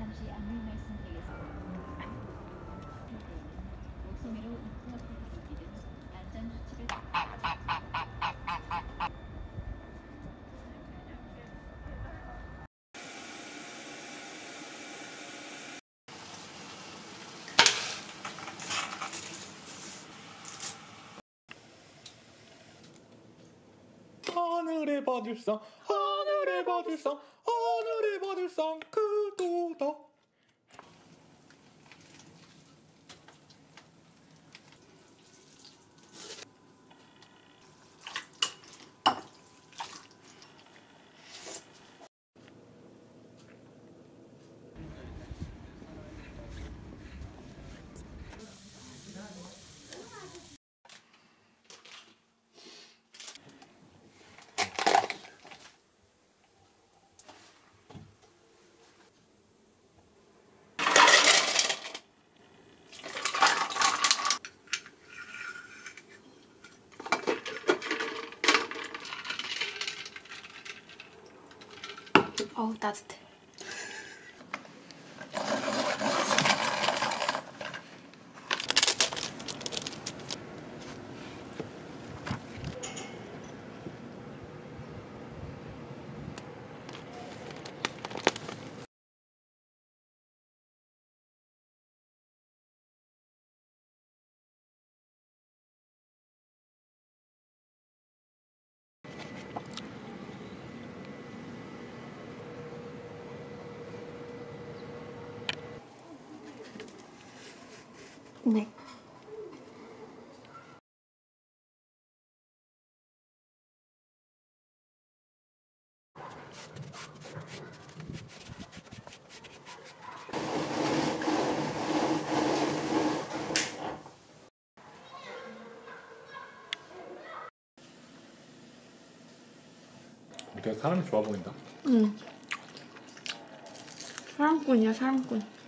잠시 안내 말씀드리겠습니다. 목소리로 입구 앞에 계신 길은 안전 수칙을 하늘에 받을 상 하늘에 받을 상 하늘에 받을 상그도다 어우 따뜻해. 네. 이렇게 사람이 좋아 보인다 응. 사랑꾼이야 사랑꾼.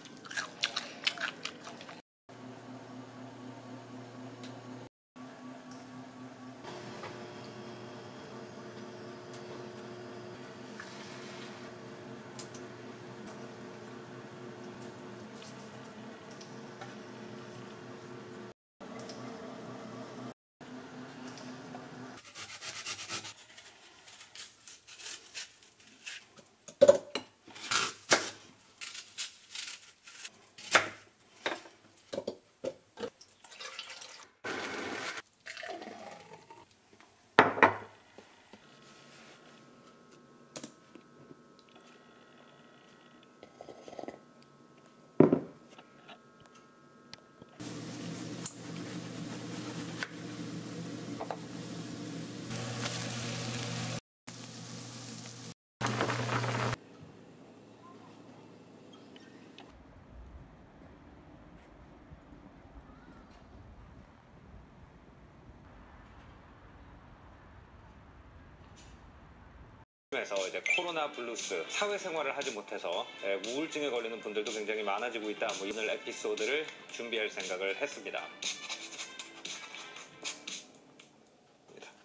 에서 이제 코로나 blues 사회생활을 하지 못해서 예, 우울증에 걸리는 분들도 굉장히 많아지고 있다. 뭐 오늘 에피소드를 준비할 생각을 했습니다.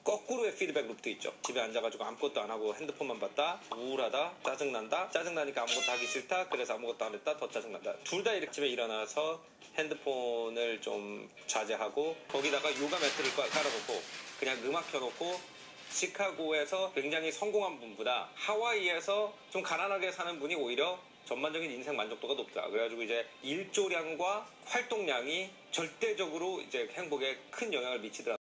거꾸로의 피드백 loop도 있죠. 집에 앉아가지고 아무것도 안 하고 핸드폰만 봤다, 우울하다, 짜증난다, 짜증나니까 아무것도 하기 싫다, 그래서 아무것도 안 했다, 더 짜증난다. 둘 다 이렇게 집에 일어나서 핸드폰을 좀 자제하고 거기다가 요가 매트를 깔- 깔아놓고 그냥 음악 켜놓고 시카고에서 굉장히 성공한 분보다 하와이에서 좀 가난하게 사는 분이 오히려 전반적인 인생 만족도가 높다. 그래가지고 이제 일조량과 활동량이 절대적으로 이제 행복에 큰 영향을 미치더라.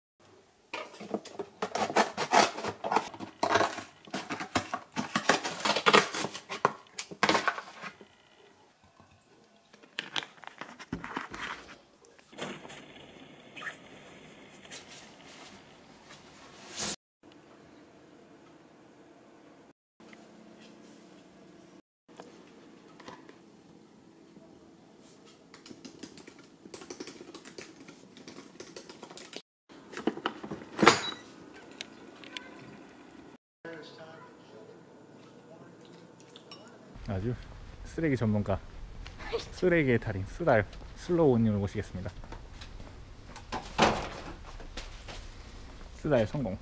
아주 쓰레기 전문가. 쓰레기의 달인 쓰달 슬로우님을 모시겠습니다. 쓰달 성공